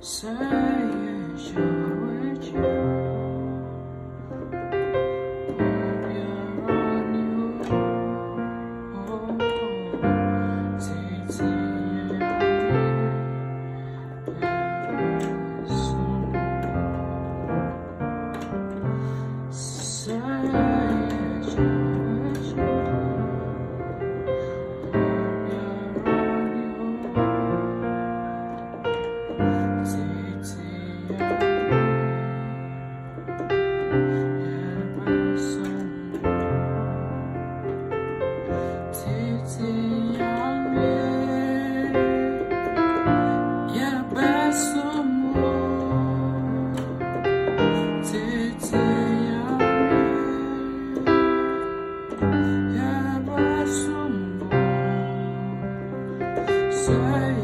岁月像 my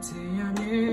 to your new